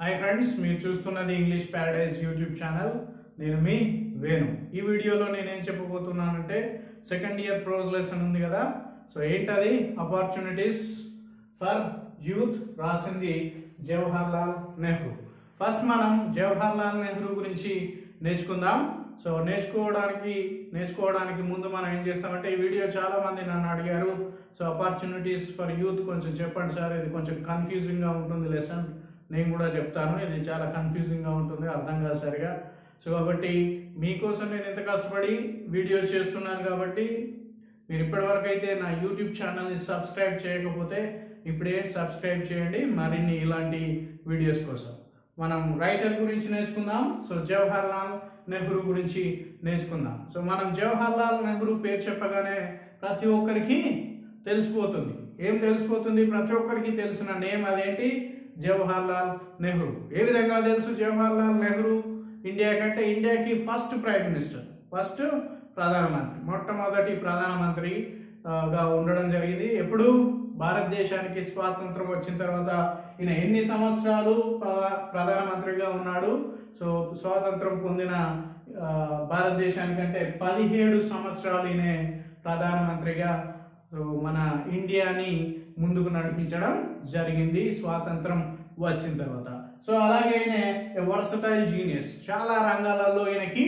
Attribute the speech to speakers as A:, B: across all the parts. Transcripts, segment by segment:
A: Hi friends మీరు చూస్తున్నది English Paradise YouTube channel నేను మీ వేణు. ఈ వీడియోలో నేనేం చెప్పబోతున్నానంటే సెకండ్ ఇయర్ ప్రోజ్ లెసన్ ఉంది కదా. సో ఏంటది? ఆపర్చునిటీస్ ఫర్ యూత్ రాసింది జవహర్ లాల్ నెహ్రూ ఫస్ట్ మనం జవహర్ లాల్ నెహ్రూ గురించి నేర్చుకుందాం. సో నేర్చుకోవడానికి నేర్చుకోవడానికి ముందు మనం ఏం చేస్తామంటే ఈ వీడియో చాలా మంది నన్ను అడిగారు. సో ఆపర్చునిటీస్ ఫర్ యూత్ కొంచెం చెప్పండి సార్. ఇది కొంచెం కన్ఫ్యూజింగ్గా ఉంటుంది లెసన్ నేను కూడా చెప్తాను ఇది చాలా కన్ఫ్యూజింగ్గా ఉంటుంది అర్థం కాదు సరిగా. సో కాబట్టి మీకోసం నేను ఎంత కష్టపడి వీడియోస్ చేస్తున్నాను కాబట్టి మీరు ఇప్పటివరకు అయితే నా యూట్యూబ్ ఛానల్ని సబ్స్క్రైబ్ చేయకపోతే ఇప్పుడే సబ్స్క్రైబ్ చేయండి మరిన్ని ఇలాంటి వీడియోస్ కోసం. మనం రైటర్ గురించి నేర్చుకుందాం సో జవహర్ లాల్ నెహ్రూ గురించి నేర్చుకుందాం. సో మనం జవహర్ లాల్ నెహ్రూ పేరు చెప్పగానే ప్రతి ఒక్కరికి తెలిసిపోతుంది. ఏం తెలిసిపోతుంది? ప్రతి ఒక్కరికి తెలిసిన నేమ్ అదేంటి? జవహర్ లాల్ నెహ్రూ. ఏ విధంగా తెలుసు జవహర్ లాల్ నెహ్రూ? ఇండియా కంటే ఇండియాకి ఫస్ట్ ప్రైమ్ మినిస్టర్ ఫస్ట్ ప్రధానమంత్రి. మొట్టమొదటి ప్రధానమంత్రిగా ఉండడం జరిగింది. ఎప్పుడు భారతదేశానికి స్వాతంత్రం వచ్చిన తర్వాత ఈయన ఎన్ని సంవత్సరాలు ప్రధానమంత్రిగా ఉన్నాడు? సో స్వాతంత్రం పొందిన భారతదేశానికంటే పదిహేడు సంవత్సరాలు ఈయన ప్రధానమంత్రిగా మన ఇండియాని ముందుకు నడిపించడం జరిగింది. స్వాతంత్రం వచ్చిన తర్వాత. సో అలాగే ఈయన వర్సటైల్ జీనియస్ చాలా రంగాలలో ఈయనకి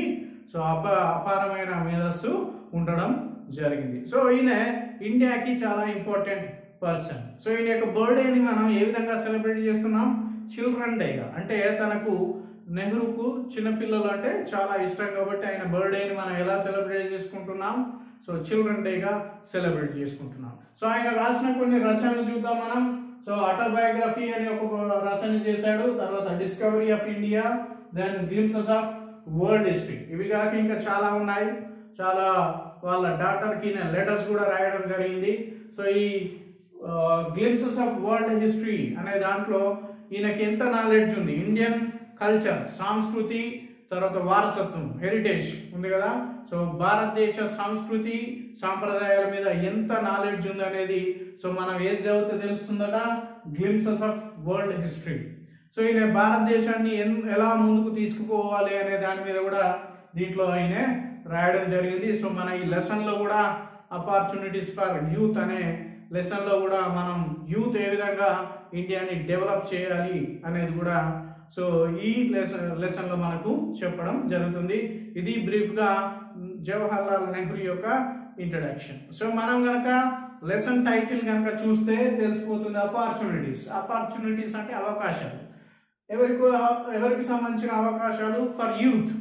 A: సో అప అపారమైన మేధస్సు ఉండడం జరిగింది. సో ఈయన ఇండియాకి చాలా ఇంపార్టెంట్ పర్సన్ సో ఈయన యొక్క బర్త్డేని మనం ఏ విధంగా సెలబ్రేట్ చేస్తున్నాం? చిల్డ్రన్ డేగా అంటే తనకు నెహ్రూకు చిన్నపిల్లలు అంటే చాలా ఇష్టం కాబట్టి ఆయన బర్త్డేని మనం ఎలా సెలబ్రేట్ చేసుకుంటున్నాం? సో చిల్డ్రన్ డేగా సెలబ్రేట్ చేసుకుంటున్నాం. సో ఆయన రాసిన కొన్ని రచనలు చూద్దాం మనం. సో ఆటోబయోగ్రఫీ అని ఒక రచన చేశాడు. తర్వాత discovery of India then glimpses of world history ఇవి కాక ఇంకా చాలా ఉన్నాయి. చాలా వాళ్ళ డాక్టర్కి లెటర్స్ కూడా రాయడం జరిగింది. సో ఈ గ్లిమ్సెస్ ఆఫ్ వరల్డ్ హిస్టరీ అనే దాంట్లో ఈయనకి ఎంత నాలెడ్జ్ ఉంది? ఇండియన్ కల్చర్ సంస్కృతి తర్వాత వారసత్వం హెరిటేజ్ ఉంది కదా. సో భారతదేశ సంస్కృతి సాంప్రదాయాల మీద ఎంత నాలెడ్జ్ ఉంది అనేది సో మనం ఏది చదివితే తెలుస్తుందట? Glimpses of world history so ఈయన భారతదేశాన్ని ఎన్- ఎలా ముందుకు తీసుకుపోవాలి అనే దాని మీద కూడా దీంట్లో ఆయన రాయడం జరిగింది. సో మన ఈ లెసన్లో కూడా ఆపర్చునిటీస్ ఫర్ యూత్ అనే లెసన్లో కూడా మనం యూత్ ఏ విధంగా ఇండియాని డెవలప్ చేయాలి అనేది కూడా సో ఈ లెసన్ లెసన్లో మనకు చెప్పడం జరుగుతుంది. ఇది బ్రీఫ్గా జవహర్ లాల్ నెహ్రూ యొక్క ఇంట్రడక్షన్ సో మనం గనక లెసన్ టైటిల్ కనుక చూస్తే తెలిసిపోతుంది ఆపర్చునిటీస్ ఆపర్చునిటీస్ అంటే అవకాశాలు. ఎవరికి ఎవరికి సంబంధించిన అవకాశాలు? ఫర్ యూత్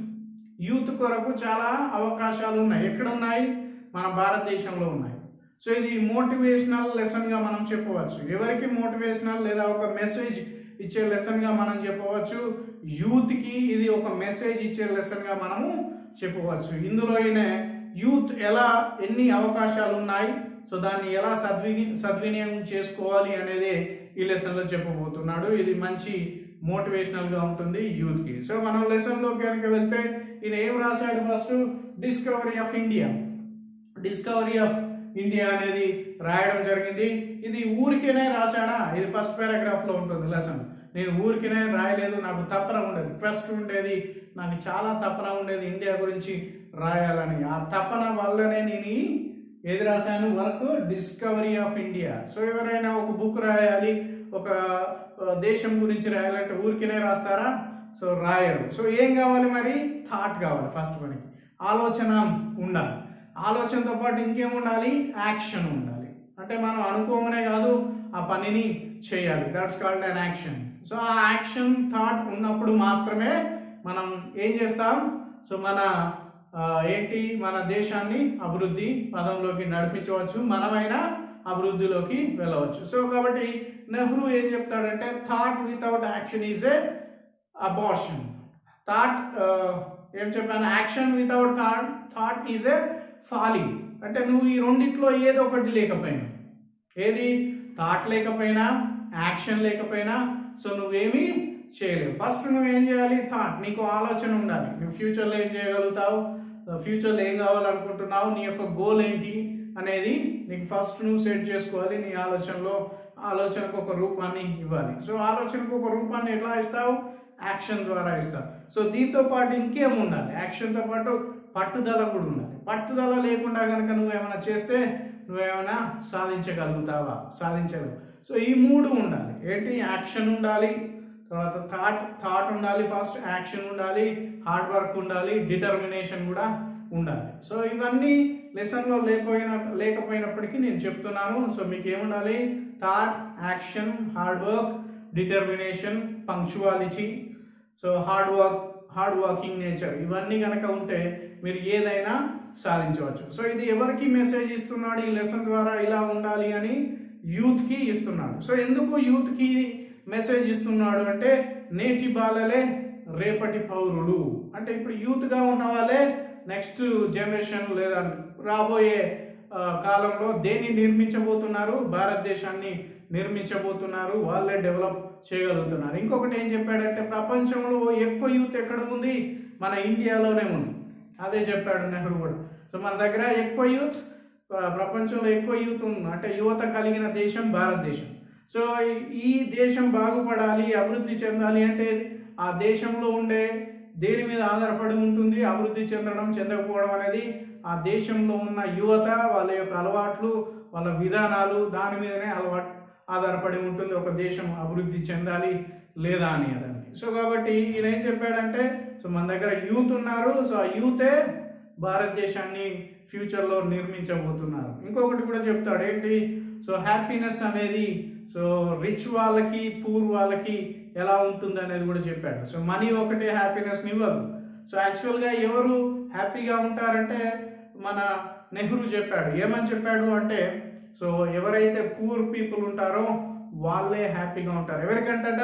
A: యూత్ కొరకు చాలా అవకాశాలు ఉన్నాయి. ఎక్కడ ఉన్నాయి మన భారతదేశంలో ఉన్నాయి. సో ఇది మోటివేషనల్ లెసన్గా మనం చెప్పవచ్చు. ఎవరికి మోటివేషనల్ లేదా ఒక మెసేజ్ ఇచ్చే లెసన్గా మనం చెప్పవచ్చు. యూత్కి ఇది ఒక మెసేజ్ ఇచ్చే లెసన్గా మనము చెప్పవచ్చు. ఇందులో యూత్ ఎలా ఎన్ని అవకాశాలు ఉన్నాయి? సో దాన్ని ఎలా సద్విని సద్వినియోగం చేసుకోవాలి అనేది ఈ లెసన్లో చెప్పబోతున్నాడు. ఇది మంచి మోటివేషనల్గా ఉంటుంది యూత్కి సో మనం లెసన్లోకి కనుక వెళ్తే ఈయన ఏం రాశాడు first discovery of India discovery of India అనేది రాయడం జరిగింది. ఇది ఊరికేనే రాశాడా ఇది ఫస్ట్ పారాగ్రాఫ్లో ఉంటుంది లెసన్ నేను ఊరికేనే రాయలేదు నాకు తపన ఉండేది క్వెస్ట్ ఉండేది నాకు చాలా తపన ఉండేది ఇండియా గురించి రాయాలని. ఆ తపన వల్లనే నేను ఏది రాశాను? Work discovery of India so ఎవరైనా ఒక బుక్ రాయాలి ఒక దేశం గురించి రాయాలంటే ఊరికేనే రాస్తారా? సో రాయరు. సో ఏం కావాలి మరి? థాట్ కావాలి ఫస్ట్ మనకి ఆలోచన ఉండాలి. ఆలోచనతో పాటు ఇంకేం ఉండాలి? యాక్షన్ ఉండాలి. అంటే మనం అనుకోమనే కాదు ఆ పనిని చేయాలి. That's called an action so ఆ యాక్షన్ థాట్ ఉన్నప్పుడు మాత్రమే మనం ఏం చేస్తాం? సో మన ఏంటి? మన దేశాన్ని అభివృద్ధి పదంలోకి నడిపించవచ్చు. మనమైనా అభివృద్ధిలోకి వెళ్ళవచ్చు. సో కాబట్టి నెహ్రూ ఏం చెప్తాడంటే thought without action is a abortion thought ఏం చెప్పాను? Action without thought thought is a falling అంటే నువ్వు ఈ రెండిట్లో ఏదో ఒకటి లేకపోయినా ఏది? థాట్ లేకపోయినా యాక్షన్ లేకపోయినా సో నువ్వేమి చేయలేవు. ఫస్ట్ నువ్వు ఏం చేయాలి? థాట్ నీకు ఆలోచన ఉండాలి. నువ్వు ఫ్యూచర్లో ఏం చేయగలుగుతావు? ఫ్యూచర్లో ఏం కావాలనుకుంటున్నావు? నీ యొక్క గోల్ ఏంటి? అనేది నీకు ఫస్ట్ నువ్వు సెట్ చేసుకోవాలి. నీ ఆలోచనలో ఆలోచనకు ఒక రూపాన్ని ఇవ్వాలి. సో ఆలోచనకు ఒక రూపాన్ని ఎట్లా ఇస్తావు? యాక్షన్ ద్వారా ఇస్తావు. సో దీంతో పాటు ఇంకేం ఉండాలి? యాక్షన్తో పాటు పట్టుదల కూడా ఉండాలి. పట్టుదల లేకుండా కనుక నువ్వు ఏమైనా చేస్తే నువ్వేమైనా సాధించగలుగుతావా? సాధించలేవు. సో ఈ మూడు ఉండాలి. ఏంటి? యాక్షన్ ఉండాలి తర్వాత థాట్ థాట్ ఉండాలి ఫస్ట్ యాక్షన్ ఉండాలి హార్డ్ వర్క్ ఉండాలి డిటర్మినేషన్ కూడా ఉండాలి. సో ఇవన్నీ లెసన్లో లేకపోయిన లేకపోయినప్పటికీ నేను చెప్తున్నాను. సో మీకు ఏముండాలి thought action hard work determination punctuality. So hard work hard working nature ఇవన్నీ కనుక ఉంటే మీరు ఏదైనా సాధించవచ్చు. సో ఇది ఎవరికి మెసేజ్ ఇస్తున్నాడు? ఈ లెసన్ ద్వారా ఇలా ఉండాలి అని యూత్కి ఇస్తున్నాడు. సో ఎందుకు యూత్కి మెసేజ్ ఇస్తున్నాడు అంటే నేటి బాలలే రేపటి పౌరులు. అంటే ఇప్పుడు యూత్గా ఉన్న వాళ్ళే నెక్స్ట్ జనరేషన్ లేదా రాబోయే కాలంలో దేన్ని నిర్మించబోతున్నారు? భారతదేశాన్ని నిర్మించబోతున్నారు వాళ్ళే డెవలప్ చేయగలుగుతున్నారు. ఇంకొకటి ఏం చెప్పాడంటే ప్రపంచంలో ఎక్కువ యూత్ ఎక్కడ ఉంది? మన ఇండియాలోనే ఉంది. అదే చెప్పాడు నెహ్రూ కూడా. సో మన దగ్గర ఎక్కువ యూత్ ప్రపంచంలో ఎక్కువ యూత్ ఉంది అంటే యువత కలిగిన దేశం భారతదేశం. సో ఈ దేశం బాగుపడాలి అభివృద్ధి చెందాలి అంటే ఆ దేశంలో ఉండే దేని మీద ఆధారపడి ఉంటుంది అభివృద్ధి చెందడం చెందకపోవడం అనేది ఆ దేశంలో ఉన్న యువత వాళ్ళ యొక్క అలవాట్లు వాళ్ళ విధానాలు దాని మీదనే అలవాటు. ఆధారపడి ఉంటుంది ఒక దేశం అభివృద్ధి చెందాలి లేదా అని దానికి సో కాబట్టి ఈయన ఏం చెప్పాడంటే సో మన దగ్గర యూత్ ఉన్నారు సో ఆ యూతే భారతదేశాన్ని ఫ్యూచర్లో నిర్మించబోతున్నారు. ఇంకొకటి కూడా చెప్తాడు ఏంటి? సో హ్యాపీనెస్ అనేది సో రిచ్ వాళ్ళకి పూర్ వాళ్ళకి ఎలా ఉంటుంది అనేది కూడా చెప్పాడు. సో మనీ ఒకటే హ్యాపీనెస్ని ఇవ్వదు. సో యాక్చువల్గా ఎవరు హ్యాపీగా ఉంటారంటే మన నెహ్రూ చెప్పాడు. ఏమని చెప్పాడు అంటే సో ఎవరైతే పూర్ పీపుల్ ఉంటారో వాళ్ళే హ్యాపీగా ఉంటారు. ఎవరికంటట?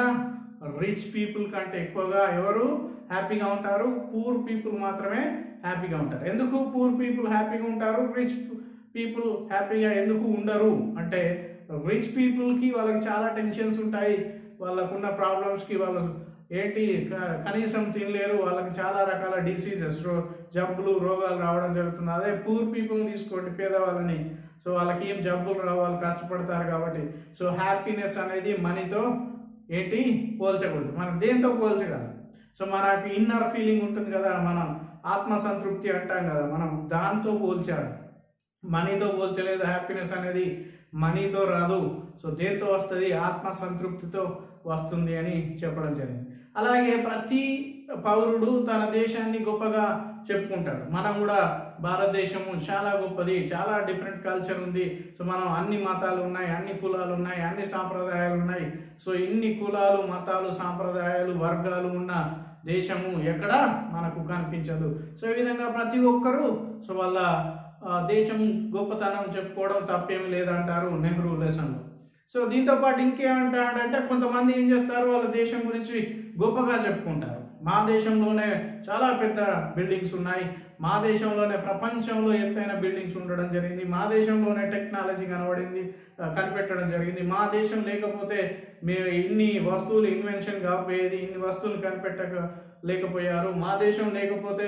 A: రిచ్ పీపుల్ కంటే ఎక్కువగా ఎవరు హ్యాపీగా ఉంటారు? పూర్ పీపుల్ మాత్రమే హ్యాపీగా ఉంటారు. ఎందుకు పూర్ పీపుల్ హ్యాపీగా ఉంటారు? రిచ్ పీపుల్ హ్యాపీగా ఎందుకు ఉండరు? అంటే రిచ్ పీపుల్కి వాళ్ళకి చాలా టెన్షన్స్ ఉంటాయి. వాళ్ళకున్న ప్రాబ్లమ్స్కి వాళ్ళు ఏంటి? క- కనీసం తినలేరు. వాళ్ళకి చాలా రకాల డిసీజెస్ జబ్బులు రోగాలు రావడం జరుగుతుంది. అదే పూర్ పీపుల్ తీసుకోండి పేదవాళ్ళని. సో వాళ్ళకి ఏం జబ్బులు రావాలి కష్టపడతారు కాబట్టి. సో హ్యాపీనెస్ అనేది మనీతో ఏంటి? పోల్చకూడదు. మనం దేంతో పోల్చగలం? సో మనకి ఇన్నర్ ఫీలింగ్ ఉంటుంది కదా మనం ఆత్మ సంతృప్తి అంటాం కదా మనం దాంతో పోల్చాలి. మనీతో పోల్చలేదు హ్యాపీనెస్ అనేది మనీతో రాదు. సో దేంతో వస్తుంది? ఆత్మ సంతృప్తితో వస్తుంది అని చెప్పడం జరిగింది. అలాగే ప్రతి పౌరుడు తన దేశాన్ని గొప్పగా చెప్పుకుంటాడు. మనం కూడా భారతదేశము చాలా గొప్పది చాలా డిఫరెంట్ కల్చర్ ఉంది. సో మనం అన్ని మతాలు ఉన్నాయి అన్ని కులాలు ఉన్నాయి అన్ని సాంప్రదాయాలు ఉన్నాయి. సో ఇన్ని కులాలు మతాలు సాంప్రదాయాలు వర్గాలు ఉన్న దేశము ఎక్కడ మనకు కనిపించదు. సో ఈ విధంగా ప్రతి ఒక్కరూ సో వాళ్ళ దేశం గొప్పతనం చెప్పుకోవడం తప్పేమి లేదంటారు నెహ్రూ లెసన్లో. సో దీంతో పాటు ఇంకేమంటాడంటే కొంతమంది ఏం చేస్తారు వాళ్ళ దేశం గురించి గొప్పగా చెప్పుకుంటారు. మా దేశంలోనే చాలా పెద్ద బిల్డింగ్స్ ఉన్నాయి. మా దేశంలోనే ప్రపంచంలో ఎత్తైన బిల్డింగ్స్ ఉండడం జరిగింది. మా దేశంలోనే టెక్నాలజీ కనబడింది కనిపెట్టడం జరిగింది. మా దేశం లేకపోతే మేము ఇన్ని వస్తువులు ఇన్వెన్షన్ కాకపోయేది ఇన్ని వస్తువులు కనిపెట్టక లేకపోయారు. మా దేశం లేకపోతే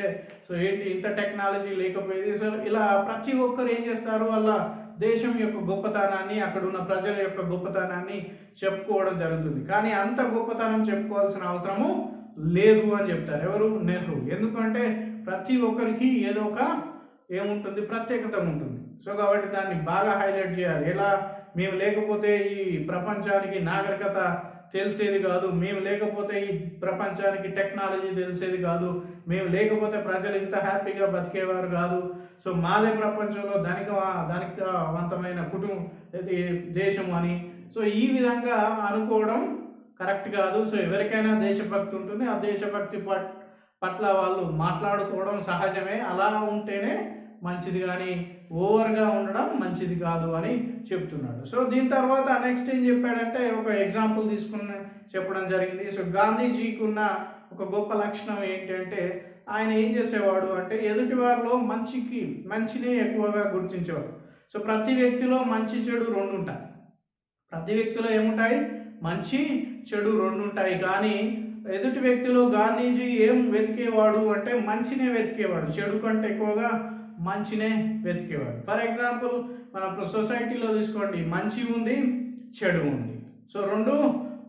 A: సో ఏంటి ఇంత టెక్నాలజీ లేకపోయేది. సో ఇలా ప్రతి ఒక్కరు ఏం చేస్తారు? వాళ్ళ దేశం యొక్క గొప్పతనాన్ని అక్కడ ఉన్న ప్రజల యొక్క గొప్పతనాన్ని చెప్పుకోవడం జరుగుతుంది. కానీ అంత గొప్పతనం చెప్పుకోవాల్సిన అవసరము లేదు అని చెప్తారు. ఎవరు? నెహ్రూ. ఎందుకంటే ప్రతి ఒక్కరికి ఏదో ఒక ఏముంటుంది ప్రత్యేకత ఉంటుంది. సో కాబట్టి దాన్ని బాగా హైలైట్ చేయాలి. ఎలా? మేము లేకపోతే ఈ ప్రపంచానికి నాగరికత తెలిసేది కాదు. మేము లేకపోతే ఈ ప్రపంచానికి టెక్నాలజీ తెలిసేది కాదు. మేము లేకపోతే ప్రజలు ఇంత హ్యాపీగా బతికేవారు కాదు. సో మాదే ప్రపంచంలో ధనిక ధనికవంతమైన కుటుంబం ఇది దేశం అని. సో ఈ విధంగా అనుకోవడం కరెక్ట్ కాదు. సో ఎవరికైనా దేశభక్తి ఉంటుంది. ఆ దేశభక్తి పట్ పట్ల వాళ్ళు మాట్లాడుకోవడం సహజమే. అలా ఉంటేనే మంచిది కానీ ఓవర్గా ఉండడం మంచిది కాదు అని చెప్తున్నాడు. సో దీని తర్వాత నెక్స్ట్ ఏం చెప్పాడంటే ఒక ఎగ్జాంపుల్ తీసుకున్న చెప్పడం జరిగింది. సో గాంధీజీకి ఉన్న ఒక గొప్ప లక్షణం ఏంటంటే ఆయన ఏం చేసేవాడు అంటే ఎదుటి వారిలో మంచికి మంచినే ఎక్కువగా గుర్తించేవాడు. సో ప్రతి వ్యక్తిలో మంచి చెడు రెండు ఉంటాయి ప్రతి వ్యక్తిలో ఏముంటాయి? మంచి చెడు రెండు ఉంటాయి కానీ ఎదుటి వ్యక్తిలో గాంధీజీ ఏం వెతికేవాడు అంటే మంచినే వెతికేవాడు. చెడు కంటే ఎక్కువగా మంచినే వెతికేవాడు. ఫర్ ఎగ్జాంపుల్ మన సొసైటీలో తీసుకోండి. మంచి ఉంది చెడు ఉంది. సో రెండు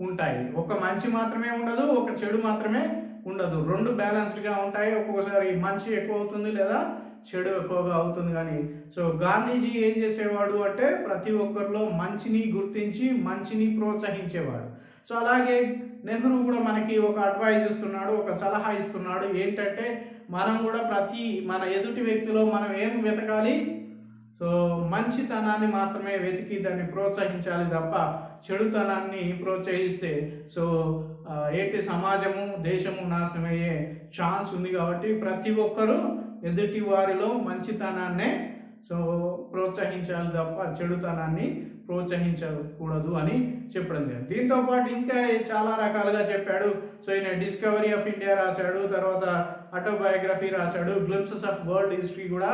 A: ఉంటాయి. ఒక మంచి మాత్రమే ఉండదు ఒక చెడు మాత్రమే ఉండదు. రెండు బ్యాలెన్స్డ్గా ఉంటాయి. ఒక్కొక్కసారి మంచి ఎక్కువ అవుతుంది లేదా చెడు ఎక్కువగా అవుతుంది కానీ. సో గాంధీజీ ఏం చేసేవాడు అంటే ప్రతి ఒక్కరిలో మంచిని గుర్తించి మంచిని ప్రోత్సహించేవాడు. సో అలాగే నెహ్రూ కూడా మనకి ఒక అడ్వైజ్ ఇస్తున్నాడు ఒక సలహా ఇస్తున్నాడు. ఏంటంటే మనం కూడా ప్రతి మన ఎదుటి వ్యక్తిలో మనం ఏం వెతకాలి? సో మంచితనాన్ని మాత్రమే వెతికి దాన్ని ప్రోత్సహించాలి తప్ప చెడుతనాన్ని ప్రోత్సహిస్తే సో ఏంటి సమాజము దేశము నాశనమయ్యే ఛాన్స్ ఉంది కాబట్టి ప్రతి ఒక్కరూ ఎదుటి వారిలో మంచితనాన్నే సో ప్రోత్సహించాలి తప్ప చెడుతనాన్ని ప్రోత్సహించకూడదు అని చెప్పడం జరిగింది. దీంతో పాటు ఇంకా చాలా రకాలుగా చెప్పాడు. సో ఈయన డిస్కవరీ ఆఫ్ ఇండియా రాశాడు తర్వాత ఆటోబయోగ్రఫీ రాశాడు గ్లిమ్సెస్ ఆఫ్ వరల్డ్ హిస్టరీ కూడా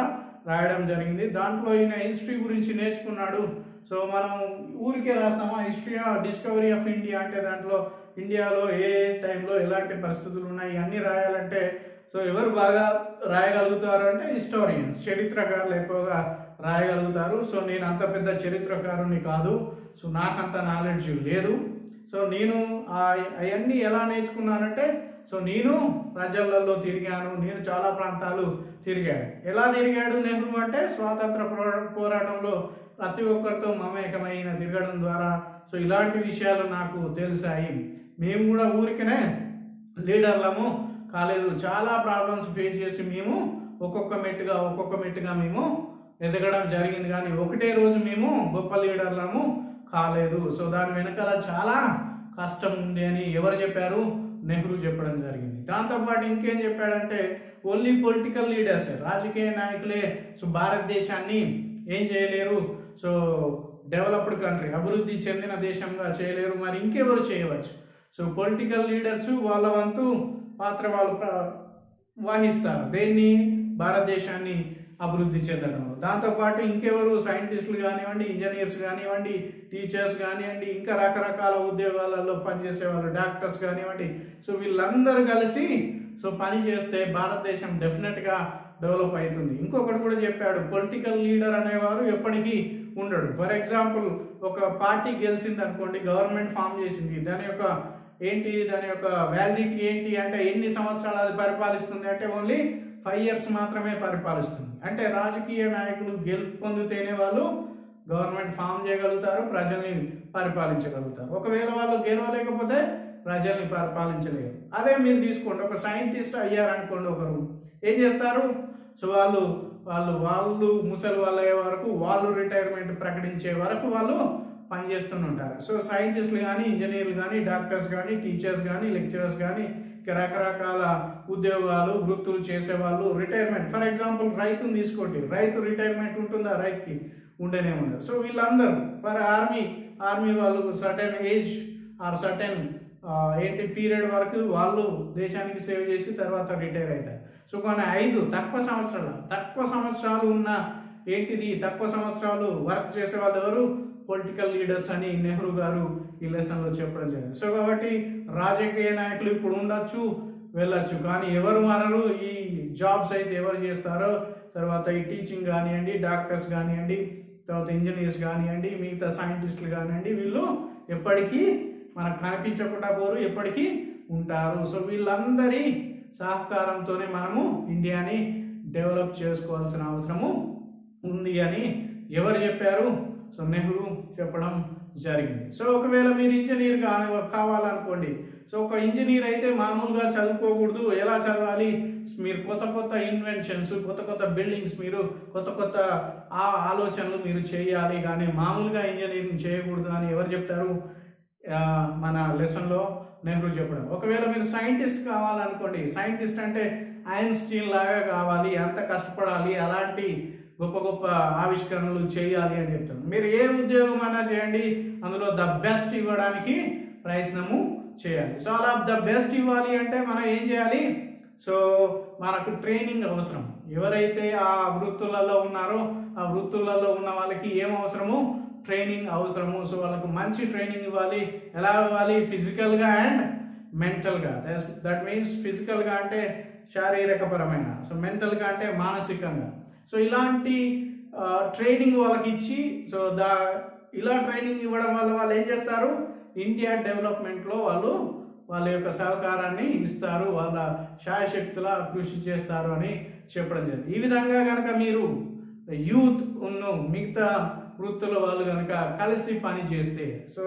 A: రాయడం జరిగింది. దాంట్లో ఈయన హిస్టరీ గురించి నేర్చుకున్నాడు. సో మనం ఊరికే రాస్తామా హిస్టరీ డిస్కవరీ ఆఫ్ ఇండియా అంటే దాంట్లో ఇండియాలో ఏ టైంలో ఎలాంటి పరిస్థితులు ఉన్నాయి అన్నీ రాయాలంటే సో ఎవరు బాగా రాయగలుగుతారు అంటే హిస్టోరియన్స్. చరిత్రకారులు ఎక్కువగా రాయగలుగుతారు. సో నేను అంత పెద్ద చరిత్రకారుని కాదు. సో నాకంత నాలెడ్జ్ లేదు. సో నేను అవన్నీ ఎలా నేర్చుకున్నానంటే సో నేను ప్రజలలో తిరిగాను. నేను చాలా ప్రాంతాలు తిరిగాను. ఎలా తిరిగాడు నెహ్రూ అంటే స్వాతంత్ర పోరాటంలో ప్రతి ఒక్కరితో మమేకమైన తిరగడం ద్వారా. సో ఇలాంటి విషయాలు నాకు తెలిసాయి. మేము కూడా ఊరికనే లీడర్లము. కాలేదు. చాలా ప్రాబ్లమ్స్ ఫేస్ చేసి మేము ఒక్కొక్క మెట్టుగా ఒక్కొక్క మెట్టుగా మేము ఎదగడం జరిగింది. కానీ ఒకటే రోజు మేము గొప్ప లీడర్లము కాలేదు. సో దాని వెనకాల చాలా కష్టం ఉంది అని ఎవరు చెప్పారు? నెహ్రూ చెప్పడం జరిగింది. దాంతోపాటు ఇంకేం చెప్పాడంటే ఓన్లీ పొలిటికల్ లీడర్స్ రాజకీయ నాయకులే. సో భారతదేశాన్ని ఏం చేయలేరు? సో డెవలప్డ్ కంట్రీ అభివృద్ధి చెందిన దేశంగా చేయలేరు. మరి ఇంకెవరు చేయవచ్చు? సో పొలిటికల్ లీడర్స్ వాళ్ళ వంతు పాత్ర వాళ్ళు వహిస్తారు. దేన్ని? భారతదేశాన్ని అభివృద్ధి చెందడంలో దాంతోపాటు ఇంకెవరు సైంటిస్టులు కానివ్వండి ఇంజనీర్స్ కానివ్వండి టీచర్స్ కానివ్వండి ఇంకా రకరకాల ఉద్యోగాలలో పనిచేసే వాళ్ళు డాక్టర్స్ కానివ్వండి. సో వీళ్ళందరూ కలిసి సో పని చేస్తే భారతదేశం డెఫినెట్గా డెవలప్ అవుతుంది. ఇంకొకటి కూడా చెప్పాడు పొలిటికల్ లీడర్ అనేవారు ఎప్పటికీ ఉండడు. ఫర్ ఎగ్జాంపుల్ ఒక పార్టీ గెలిచింది అనుకోండి గవర్నమెంట్ ఫామ్ చేసింది. దాని యొక్క ఏంటి దాని యొక్క వ్యాలిడిటీ ఏంటి అంటే ఎన్ని సంవత్సరాలు అది పరిపాలిస్తుంది అంటే ఓన్లీ ఫైవ్ ఇయర్స్ మాత్రమే పరిపాలిస్తుంది. అంటే రాజకీయ నాయకులు గెలుపు పొందితేనే వాళ్ళు గవర్నమెంట్ ఫామ్ చేయగలుగుతారు ప్రజల్ని పరిపాలించగలుగుతారు. ఒకవేళ వాళ్ళు గెలవలేకపోతే ప్రజల్ని పరిపాలించలేరు. అదే మీరు తీసుకోండి. ఒక సైంటిస్ట్ అయ్యారనుకోండి ఒకరు. ఏం చేస్తారు? సో వాళ్ళు వాళ్ళు వాళ్ళు ముసలి వాళ్ళు అయ్యే వరకు వాళ్ళు రిటైర్మెంట్ ప్రకటించే వరకు వాళ్ళు పనిచేస్తూనే ఉంటారు. సో సైంటిస్టులు కానీ ఇంజనీర్లు కానీ డాక్టర్స్ కానీ టీచర్స్ కానీ లెక్చరర్స్ కానీ రకరకాల ఉద్యోగాలు వృత్తులు చేసేవాళ్ళు రిటైర్మెంట్. ఫర్ ఎగ్జాంపుల్ రైతుని తీసుకోండి. రైతు రిటైర్మెంట్ ఉంటుందా రైతుకి? ఉండనే ఉండదు. సో వీళ్ళందరూ ఫర్ ఆర్మీ ఆర్మీ వాళ్ళు సర్టెన్ ఏజ్ ఆర్ సర్టెన్ ఏంటి పీరియడ్ వరకు వాళ్ళు దేశానికి సేవ్ చేసి తర్వాత రిటైర్ అవుతారు. సో కొన్ని ఐదు తక్కువ సంవత్సరాలు తక్కువ సంవత్సరాలు ఉన్న ఏంటిది? తక్కువ సంవత్సరాలు వర్క్ చేసే వాళ్ళు ఎవరు? పొలిటికల్ లీడర్స్ అని నెహ్రూ గారు ఈ లెసన్లో చెప్పడం జరిగింది. సో కాబట్టి రాజకీయ నాయకులు ఇప్పుడు ఉండొచ్చు వెళ్ళొచ్చు. కానీ ఎవరు మారరు? ఈ జాబ్స్ అయితే ఎవరు చేస్తారో తర్వాత ఈ టీచింగ్ కానివ్వండి డాక్టర్స్ కానివ్వండి తర్వాత ఇంజనీర్స్ కానివ్వండి మిగతా సైంటిస్టులు కానివ్వండి వీళ్ళు ఎప్పటికీ మనకు కనిపించకుండా పోరు ఎప్పటికీ ఉంటారు. సో వీళ్ళందరి సహకారంతోనే మనము ఇండియాని డెవలప్ చేసుకోవాల్సిన అవసరము ఉంది అని ఎవరు చెప్పారు? సో నెహ్రూ చెప్పడం జరిగింది. సో ఒకవేళ మీరు ఇంజనీర్ కా- కావాలనుకోండి సో ఒక ఇంజనీర్ అయితే మామూలుగా చదువుకోకూడదు. ఎలా చదవాలి? మీరు కొత్త కొత్త ఇన్వెన్షన్స్ కొత్త కొత్త బిల్డింగ్స్ మీరు కొత్త కొత్త ఆ ఆలోచనలు మీరు చేయాలి. కానీ మామూలుగా ఇంజనీరింగ్ చేయకూడదు అని ఎవరు చెప్తారు? మన లెసన్లో నెహ్రూ చెప్పడం. ఒకవేళ మీరు సైంటిస్ట్ కావాలనుకోండి సైంటిస్ట్ అంటే ఐన్స్టీన్ లాగా కావాలి ఎంత కష్టపడాలి అలాంటి గొప్ప గొప్ప ఆవిష్కరణలు చేయాలి అని చెప్తాను మీరు ఏ ఉద్యోగం అయినా చేయండి అందులో ద బెస్ట్ ఇవ్వడానికి ప్రయత్నము చేయాలి. సో అలా ద బెస్ట్ ఇవ్వాలి అంటే మనం ఏం చేయాలి? సో మనకు ట్రైనింగ్ అవసరం. ఎవరైతే ఆ వృత్తులలో ఉన్నారో ఆ వృత్తులలో ఉన్న వాళ్ళకి ఏం అవసరము? ట్రైనింగ్ అవసరము. సో వాళ్ళకు మంచి ట్రైనింగ్ ఇవ్వాలి. ఎలా ఇవ్వాలి? ఫిజికల్గా అండ్ మెంటల్గా. దట్ మీన్స్ ఫిజికల్గా అంటే శారీరకపరమైన. సో మెంటల్గా అంటే మానసికంగా. సో ఇలాంటి ట్రైనింగ్ వాళ్ళకి ఇచ్చి సో దా ఇలా ట్రైనింగ్ ఇవ్వడం వల్ల వాళ్ళు ఏం చేస్తారు? ఇండియా డెవలప్మెంట్లో వాళ్ళు వాళ్ళ యొక్క సహకారాన్ని ఇస్తారు వాళ్ళ శాయశక్తుల కృషి చేస్తారు అని చెప్పడం జరిగింది. ఈ విధంగా కనుక మీరు యూత్ ఉన్న మిగతా వృత్తుల వాళ్ళు కనుక కలిసి పని చేస్తే సో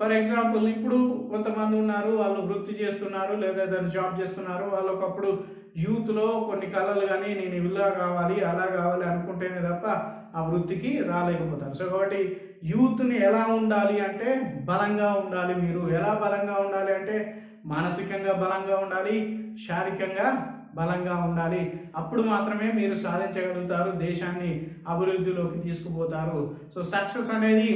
A: ఫర్ ఎగ్జాంపుల్ ఇప్పుడు కొంతమంది ఉన్నారు వాళ్ళు వృత్తి చేస్తున్నారు లేదా ఏదైనా జాబ్ చేస్తున్నారు వాళ్ళు ఒకప్పుడు యూత్లో కొన్ని కళలు కానీ నేను ఇలా కావాలి అలా కావాలి అనుకుంటేనే తప్ప ఆ వృత్తికి రాలేకపోతారు. సో కాబట్టి యూత్ని ఎలా ఉండాలి అంటే బలంగా ఉండాలి మీరు. ఎలా బలంగా ఉండాలి అంటే మానసికంగా బలంగా ఉండాలి శారీరకంగా బలంగా ఉండాలి. అప్పుడు మాత్రమే మీరు సాధించగలుగుతారు దేశాన్ని అభివృద్ధిలోకి తీసుకుపోతారు. సో సక్సెస్ అనేది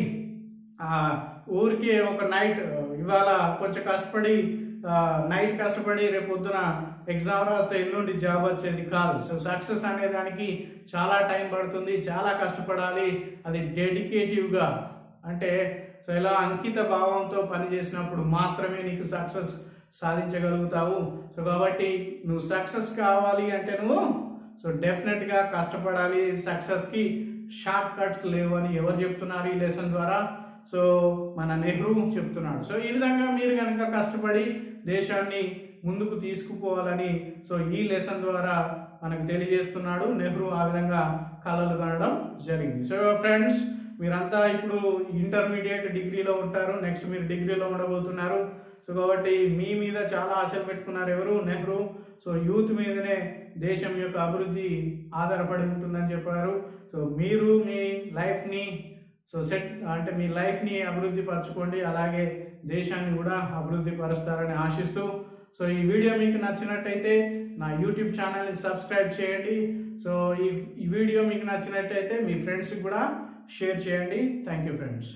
A: ఊరికి ఒక నైట్ ఇవాళ కొంచెం కష్టపడి నైట్ కష్టపడి రేపు పొద్దున ఎగ్జామ్ రాస్తే ఎల్లుండి జాబ్ వచ్చేది కాదు. సో సక్సెస్ అనే దానికి చాలా టైం పడుతుంది చాలా కష్టపడాలి. అది డెడికేటివ్గా అంటే సో ఇలా అంకిత భావంతో పనిచేసినప్పుడు మాత్రమే నీకు సక్సెస్ సాధించగలుగుతావు. సో కాబట్టి నువ్వు సక్సెస్ కావాలి అంటే నువ్వు సో డెఫినెట్గా కష్టపడాలి. సక్సెస్కి షార్ట్ కట్స్ లేవు అని ఎవరు చెప్తున్నారు ఈ లెసన్ ద్వారా? సో మన నెహ్రూ చెప్తున్నాడు. సో ఈ విధంగా మీరు కనుక కష్టపడి దేశాన్ని ముందుకు తీసుకుపోవాలని సో ఈ లెసన్ ద్వారా మనకు తెలియజేస్తున్నాడు. నెహ్రూ ఆ విధంగా కళలు కనడం జరిగింది. సో ఫ్రెండ్స్ మీరంతా ఇప్పుడు ఇంటర్మీడియట్ డిగ్రీలో ఉంటారు. నెక్స్ట్ మీరు డిగ్రీలో ఉండబోతున్నారు. సో కాబట్టి మీ మీద చాలా ఆశలు పెట్టుకున్నారు ఎవరు? నెహ్రూ. సో యూత్ మీదనే దేశం యొక్క అభివృద్ధి ఆధారపడి ఉంటుందని చెప్పారు. సో మీరు మీ లైఫ్ని సో సెట్ అంటే మీ లైఫ్ని అభివృద్ధి పరచుకోండి అలాగే దేశాన్ని కూడా అభివృద్ధి పరుస్తారని ఆశిస్తూ. సో ఈ వీడియో మీకు నచ్చినట్టయితే నా యూట్యూబ్ ఛానల్ని సబ్స్క్రైబ్ చేయండి. సో ఈ ఈ వీడియో మీకు నచ్చినట్టయితే మీ ఫ్రెండ్స్కి కూడా షేర్ చేయండి. Thank you friends.